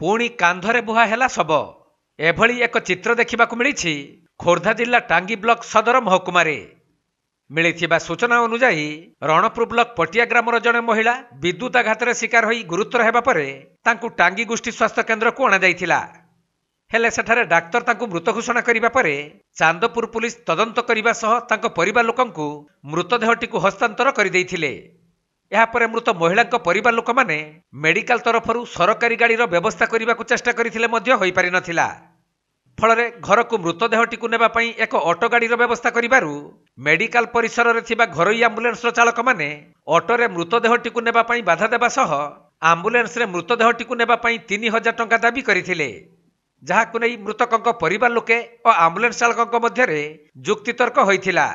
ପୁଣି କାନ୍ଧରେ ବୁହା ହେଲା ଶବ। ଏଭଳି ଏକ ଚିତ୍ର ଦେଖିବାକୁ ମିଳିଛି ଖୋର୍ଦ୍ଧା ଜିଲ୍ଲା ଟାଙ୍ଗୀ ବ୍ଲକ ସଦର ମହକୁମାରେ। ମିଳିଥିବା ସୂଚନା ଅନୁଯାୟୀ ରଣପୁର ବ୍ଲକ ପଟିଆ ଗ୍ରାମର ଜଣେ ମହିଳା ବିଦ୍ୟୁତ ଆଘାତରେ ଶିକାର ହୋଇ ଗୁରୁତର ହେବା ପରେ ତାଙ୍କୁ ଟାଙ୍ଗୀ ଗୋଷ୍ଠୀ ସ୍ୱାସ୍ଥ୍ୟ କେନ୍ଦ୍ରକୁ ଅଣାଯାଇଥିଲା। ହେଲେ ସେଠାରେ ଡାକ୍ତର ତାଙ୍କୁ ମୃତ ଘୋଷଣା କରିବା ପରେ ଚାନ୍ଦପୁର ପୁଲିସ ତଦନ୍ତ କରିବା ସହ ତାଙ୍କ ପରିବାର ଲୋକଙ୍କୁ ମୃତଦେହଟିକୁ ହସ୍ତାନ୍ତର କରିଦେଇଥିଲେ। ଏହାପରେ ମୃତ ମହିଳାଙ୍କ ପରିବାର ଲୋକମାନେ ମେଡିକାଲ ତରଫରୁ ସରକାରୀ ଗାଡ଼ିର ବ୍ୟବସ୍ଥା କରିବାକୁ ଚେଷ୍ଟା କରିଥିଲେ ମଧ୍ୟ ହୋଇପାରିନଥିଲା। ଫଳରେ ଘରକୁ ମୃତଦେହଟିକୁ ନେବା ପାଇଁ ଏକ ଅଟୋ ଗାଡ଼ିର ବ୍ୟବସ୍ଥା କରିବାରୁ ମେଡିକାଲ ପରିସରରେ ଥିବା ଘରୋଇ ଆମ୍ବୁଲାନ୍ସର ଚାଳକମାନେ ଅଟୋରେ ମୃତଦେହଟିକୁ ନେବା ପାଇଁ ବାଧା ଦେବା ସହ ଆମ୍ବୁଲାନ୍ସରେ ମୃତଦେହଟିକୁ ନେବା ପାଇଁ ତିନି ହଜାର ଟଙ୍କା ଦାବି କରିଥିଲେ। ଯାହାକୁ ନେଇ ମୃତକଙ୍କ ପରିବାର ଲୋକେ ଓ ଆମ୍ବୁଲାନ୍ସ ଚାଳକଙ୍କ ମଧ୍ୟରେ ଯୁକ୍ତିତର୍କ ହୋଇଥିଲା।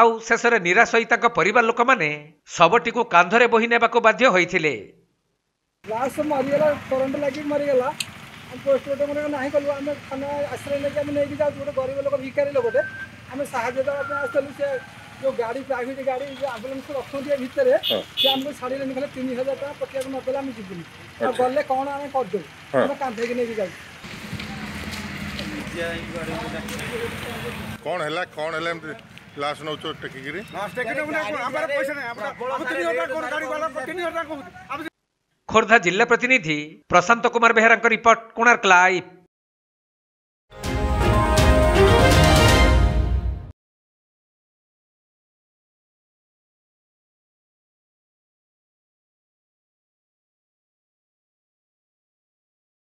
ଆଉ ଶେଷରେ ନିରାଶ ହୋଇ ତାଙ୍କ ପରିବାର ଲୋକମାନେ ଶବଟିକୁ କାନ୍ଧରେ ବୋହି ନେବାକୁ ବାଧ୍ୟ ହୋଇଥିଲେ। ଲାଷ୍ଟ ମରିଗଲା କରେଣ୍ଟ ଲାଗିକି ମରିଗଲା। ଆମେ ପୋଷ୍ଟମର୍ଟମ ନାହିଁ କଲୁ ଆମେ ଥାନା ଆଶ୍ରୟ ନେଇକି ଆମେ ନେଇକି ଯାଉଛୁ ଗୋଟେ ଗରିବ ଲୋକ ଭିକାରୀ ଲୋକଟେ। ଆମେ ସାହାଯ୍ୟ ଦେବା ପାଇଁ ଆସିଥିଲୁ ସେ ଯୋଉ ଗାଡ଼ି ପ୍ରାଇଭେଟ ଗାଡ଼ି ଯୋଉ ଆମ୍ବୁଲାନ୍ସ ରଖନ୍ତି ଏ ଭିତରେ ସେ ଆମକୁ ଛାଡ଼ିଲେନି ଖାଲି ତିନି ହଜାର ଟଙ୍କା ପକେଇବାକୁ ନଦେଲେ ଆମେ ଯିବୁନି। ଆଉ ଗଲେ କ'ଣ ଆମେ କରିଦେବୁ? ଆମେ କାନ୍ଧେଇକି ନେଇକି ଯାଉଛୁ କ'ଣ ହେଲା କ'ଣ ହେଲା ଏମିତି? ଲାଷ୍ଟ ନେଉଛ ଟେକିକିରି ଖୋର୍ଦ୍ଧା ଜିଲ୍ଲା ପ୍ରତିନିଧି ପ୍ରଶାନ୍ତ କୁମାର ବେହେରାଙ୍କ ରିପୋର୍ଟ କୋଣାର୍କ ଲାଇଭ୍